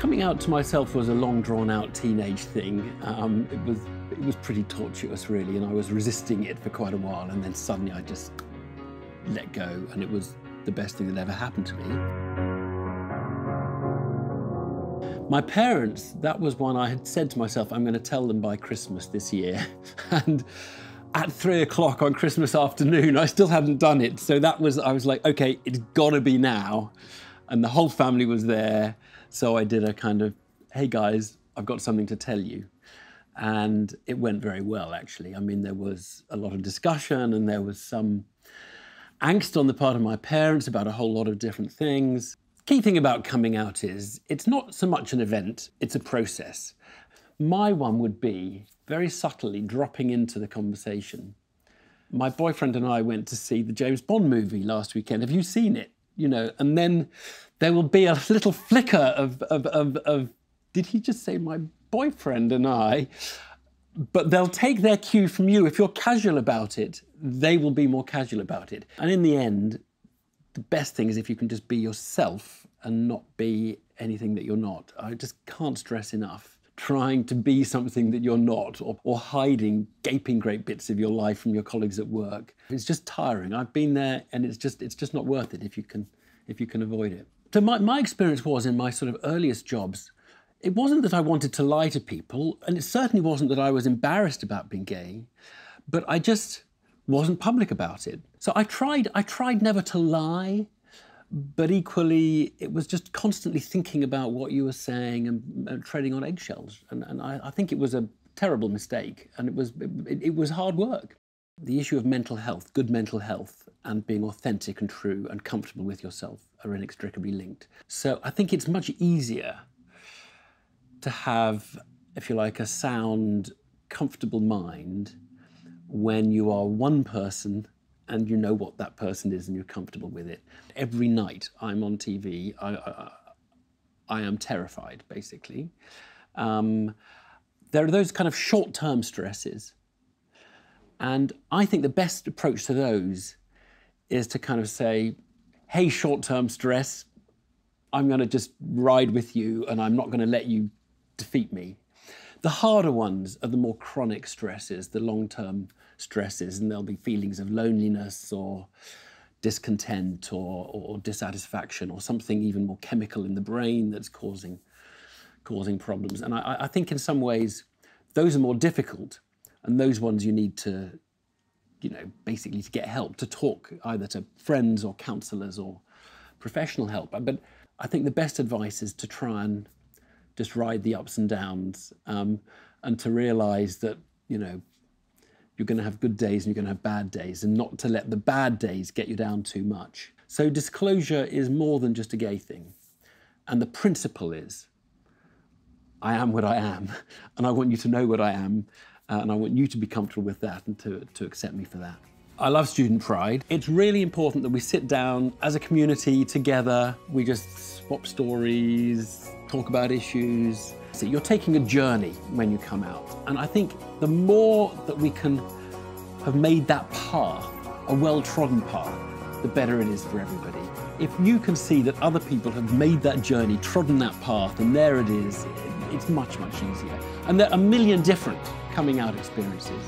Coming out to myself was a long drawn out teenage thing. Um, it was it was pretty tortuous really and I was resisting it for quite a while and then suddenly I just let go and it was the best thing that ever happened to me. My parents, that was one I had said to myself, I'm going to tell them by Christmas this year. and at three o'clock on Christmas afternoon, I still hadn't done it. So that was, I was like, okay, it's got to be now. And the whole family was there. So I did a kind of, hey guys, I've got something to tell you. And it went very well, actually. I mean, there was a lot of discussion and there was some angst on the part of my parents about a whole lot of different things. Key thing about coming out is it's not so much an event, it's a process. My one would be very subtly dropping into the conversation. My boyfriend and I went to see the James Bond movie last weekend. Have you seen it? You know, and then there will be a little flicker of, of, of, of did he just say my boyfriend and I? But they'll take their cue from you. If you're casual about it, they will be more casual about it. And in the end, the best thing is if you can just be yourself and not be anything that you're not. I just can't stress enough trying to be something that you're not or, or hiding gaping great bits of your life from your colleagues at work. It's just tiring. I've been there and it's just it's just not worth it if you can if you can avoid it. So my, my experience was in my sort of earliest jobs, it wasn't that I wanted to lie to people, and it certainly wasn't that I was embarrassed about being gay, but I just wasn't public about it. So I tried I tried never to lie but equally, it was just constantly thinking about what you were saying and, and treading on eggshells. And, and I, I, think it was a terrible mistake, and it was it, it was hard work. The issue of mental health, good mental health, and being authentic and true and comfortable with yourself are inextricably linked. So I think it's much easier to have, if you like, a sound, comfortable mind when you are one person and you know what that person is and you're comfortable with it. Every night I'm on TV, I, I, I am terrified, basically. Um, there are those kind of short term stresses. And I think the best approach to those is to kind of say, hey, short term stress, I'm going to just ride with you and I'm not going to let you defeat me. The harder ones are the more chronic stresses, the long term stresses, and there'll be feelings of loneliness or discontent or, or, dissatisfaction or something even more chemical in the brain that's causing, causing problems. And I, I think in some ways those are more difficult, and those ones you need to, you know, basically to get help, to talk either to friends or counselors or professional help. But I think the best advice is to try and just ride the ups and downs um, and to realize that, you know, you're going to have good days and you're going to have bad days and not to let the bad days get you down too much. So disclosure is more than just a gay thing. And the principle is, I am what I am, and I want you to know what I am, uh, and I want you to be comfortable with that and to, to accept me for that. I love Student Pride. It's really important that we sit down as a community together. We just swap stories, talk about issues. So you're taking a journey when you come out. And I think the more that we can have made that path a well trodden path, the better it is for everybody. If you can see that other people have made that journey, trodden that path, and there it is, it's much, much easier. And there are a million different coming out experiences.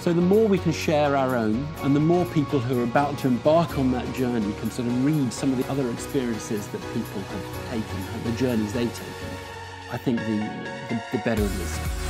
So the more we can share our own, and the more people who are about to embark on that journey can sort of read some of the other experiences that people have taken, the journeys they've taken, I think the, the, the better it is.